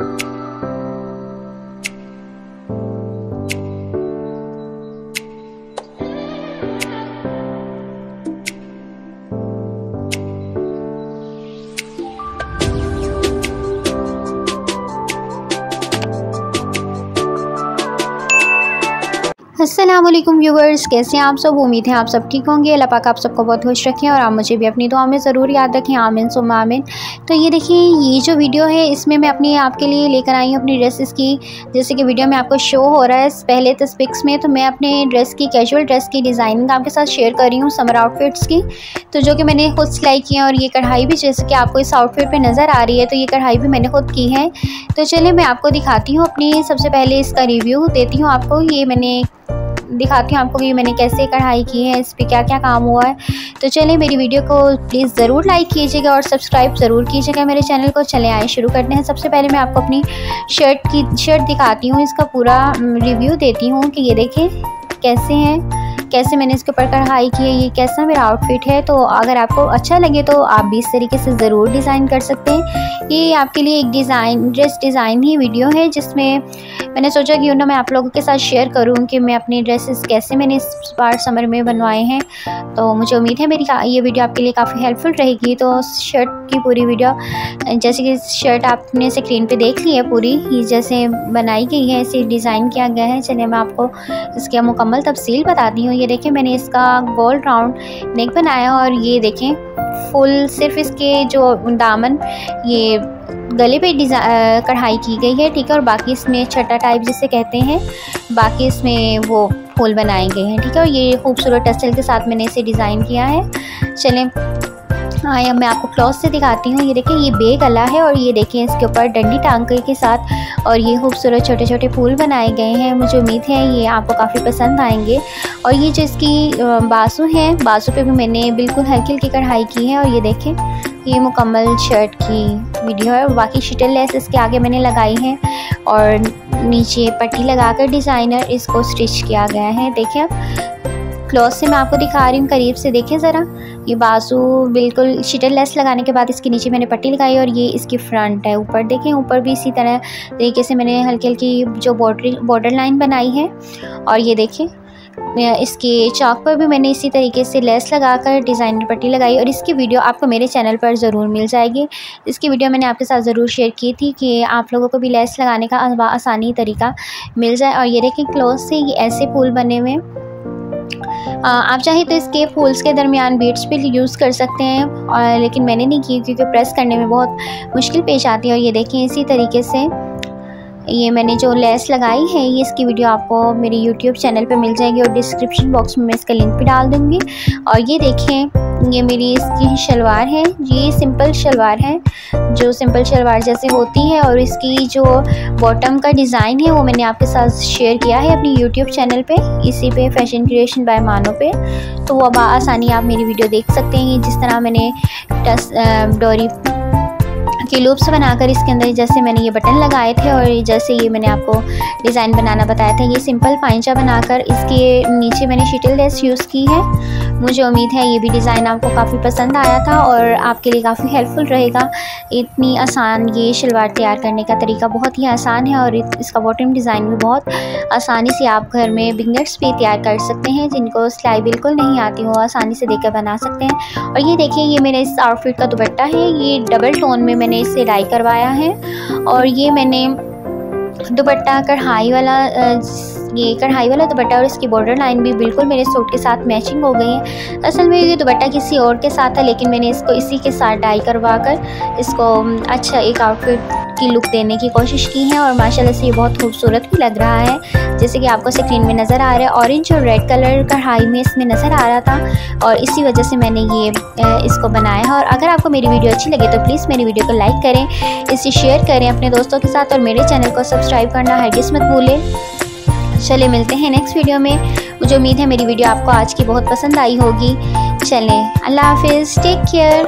Bye. Aslam viewers कैसे हैं आप सब? उम्मीद है आप सब ठीक होंगे। अल्लाह पाक आप सबको बहुत खुश रखें और आप मुझे भी अपनी दुआ में ज़रूर याद रखें। आमिन सुम आमिन। तो ये देखिए, ये जो वीडियो है, इसमें मैं अपनी, आपके लिए लेकर आई हूँ अपनी ड्रेसेस की जैसे कि वीडियो में आपको शो हो रहा है पहले तो पिक्स में तो मैं अपने ड्रेस की कैजुअल ड्रेस की डिज़ाइनिंग आपके साथ शेयर कर रही हूँ समर आउटफिट्स की। तो जो कि मैंने खुद सिलाई की है और ये कढ़ाई भी, जैसे कि आपको इस आउटफिट पर नज़र आ रही है तो ये कढ़ाई भी मैंने खुद की है। तो चलिए मैं आपको दिखाती हूँ अपनी, सबसे पहले इसका रिव्यू देती हूँ आपको। ये मैंने दिखाती हूँ आपको कि मैंने कैसे कढ़ाई की है, इस पर क्या क्या काम हुआ है। तो चलिए मेरी वीडियो को प्लीज़ ज़रूर लाइक कीजिएगा और सब्सक्राइब ज़रूर कीजिएगा मेरे चैनल को। चले आए शुरू करते हैं। सबसे पहले मैं आपको अपनी शर्ट की शर्ट दिखाती हूँ। इसका पूरा रिव्यू देती हूँ कि ये देखें कैसे हैं। कैसे मैंने इसके ऊपर कढ़ाई की है, ये कैसा मेरा आउटफिट है तो अगर आपको अच्छा लगे तो आप भी इस तरीके से ज़रूर डिज़ाइन कर सकते हैं। ये आपके लिए एक डिज़ाइन ड्रेस डिज़ाइन ही वीडियो है, जिसमें मैंने सोचा कि ना मैं आप लोगों के साथ शेयर करूँ कि मैं अपने ड्रेसेस कैसे मैंने इस बार समर में बनवाए हैं। तो मुझे उम्मीद है मेरी ये वीडियो आपके लिए काफ़ी हेल्पफुल रहेगी। तो शर्ट की पूरी वीडियो जैसे कि शर्ट आपने स्क्रीन पे देख ली है पूरी जैसे बनाई गई है इसे डिज़ाइन किया गया है। चलिए मैं आपको इसके मुकम्मल तफसील बताती हूँ। ये देखें मैंने इसका गोल राउंड नेक बनाया और ये देखें फुल सिर्फ़ इसके जो दामन, ये गले पे कढ़ाई की गई है, ठीक है, और बाकी इसमें छटा टाइप जिसे कहते हैं, बाकी इसमें वो फूल बनाए गए हैं, ठीक है, और ये खूबसूरत टस्टल के साथ मैंने इसे डिज़ाइन किया है। चलें हाँ अब मैं आपको क्लॉथ से दिखाती हूँ। ये देखें ये बे गला है और ये देखें इसके ऊपर डंडी टांग के साथ और ये खूबसूरत छोटे छोटे फूल बनाए गए हैं। मुझे उम्मीद है ये आपको काफ़ी पसंद आएँगे। और ये जो इसकी बासु हैं, बासु पे भी मैंने बिल्कुल हल्की हल्की कढ़ाई की है और ये देखें ये मुकम्मल शर्ट की वीडियो है। बाकी शिटल लेस इसके आगे मैंने लगाई है और नीचे पट्टी लगाकर डिज़ाइनर इसको स्टिच किया गया है। देखें क्लॉथ से मैं आपको दिखा रही हूँ, करीब से देखें ज़रा। ये बाजू बिल्कुल शीटर लेस लगाने के बाद इसके नीचे मैंने पट्टी लगाई और ये इसकी फ्रंट है। ऊपर देखें, ऊपर भी इसी तरह तरीके से मैंने हल्की हल्की जो बॉर्डर बॉर्डर लाइन बनाई है। और ये देखें इसके चौक पर भी मैंने इसी तरीके से लेस लगाकर डिज़ाइनर पट्टी लगाई और इसकी वीडियो आपको मेरे चैनल पर ज़रूर मिल जाएगी। इसकी वीडियो मैंने आपके साथ ज़रूर शेयर की थी कि आप लोगों को भी लेस लगाने का आसानी तरीका मिल जाए। और ये देखें क्लोथ से ये ऐसे फूल बने हुए आप चाहे तो इसके फूल्स के दरमियान बीट्स भी यूज़ कर सकते हैं, और लेकिन मैंने नहीं की क्योंकि प्रेस करने में बहुत मुश्किल पेश आती है, और ये देखें इसी तरीके से। ये मैंने जो लेस लगाई है, ये इसकी वीडियो आपको मेरे यूट्यूब चैनल पर मिल जाएगी, और डिस्क्रिप्शन बॉक्स में मैं इसका लिंक भी डाल दूँगी। और ये देखें ये मेरी इसकी शलवार है। ये सिंपल शलवार है, जो सिंपल शलवार जैसे होती है और इसकी जो बॉटम का डिज़ाइन है, वो मैंने आपके साथ शेयर किया है अपनी यूट्यूब चैनल पे। इसी पे फ़ैशन क्रिएशन बाय मानो पे। तो वो अब आसानी आप मेरी वीडियो देख सकते हैं। जिस तरह मैंने डोरी के लूप्स बनाकर इसके अंदर जैसे मैंने ये बटन लगाए थे और जैसे ये मैंने आपको डिज़ाइन बनाना बताया था, ये सिंपल पाइंचा बनाकर इसके नीचे मैंने शिटल लेस यूज़ की है। मुझे उम्मीद है ये भी डिज़ाइन आपको काफ़ी पसंद आया था और आपके लिए काफ़ी हेल्पफुल रहेगा। इतनी आसान ये शलवार तैयार करने का तरीका बहुत ही आसान है और इसका बॉटम डिज़ाइन भी बहुत आसानी से आप घर में बिगनर्स भी तैयार कर सकते हैं, जिनको सिलाई बिल्कुल नहीं आती हो, आसानी से देकर बना सकते हैं। और ये देखिए, ये मेरे इस आउटफिट का दुपट्टा है, ये डबल टोन में मैंने इसे डाई करवाया है और ये मैंने दुपट्टा कढ़ाई वाला ये कढ़ाई वाला दुपट्टा और इसकी बॉर्डर लाइन भी बिल्कुल मेरे सूट के साथ मैचिंग हो गई है। असल में ये दुपट्टा किसी और के साथ था, लेकिन मैंने इसको इसी के साथ डाई करवा कर इसको अच्छा एक आउटफिट की लुक देने की कोशिश की है और माशाल्लाह से ये बहुत खूबसूरत भी लग रहा है। जैसे कि आपको स्क्रीन में नज़र आ रहा है ऑरेंज और रेड कलर कढ़ाई में इसमें नज़र आ रहा था और इसी वजह से मैंने ये इसको बनाया है। और अगर आपको मेरी वीडियो अच्छी लगे तो प्लीज़ मेरी वीडियो को लाइक करें इसे शेयर करें अपने दोस्तों के साथ और मेरे चैनल को सब्सक्राइब करना हरगिज़ मत भूलें। चले मिलते हैं नेक्स्ट वीडियो में। मुझे उम्मीद है मेरी वीडियो आपको आज की बहुत पसंद आई होगी। चलें, अल्लाह हाफिज़ टेक केयर